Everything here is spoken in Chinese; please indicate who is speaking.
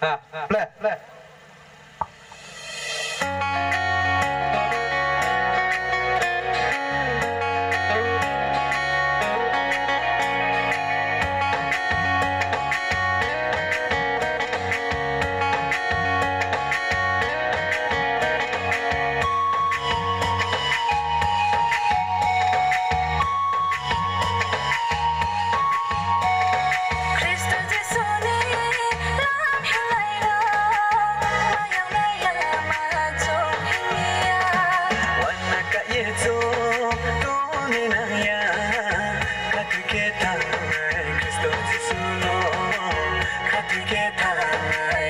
Speaker 1: 啊，来来。
Speaker 2: Bye.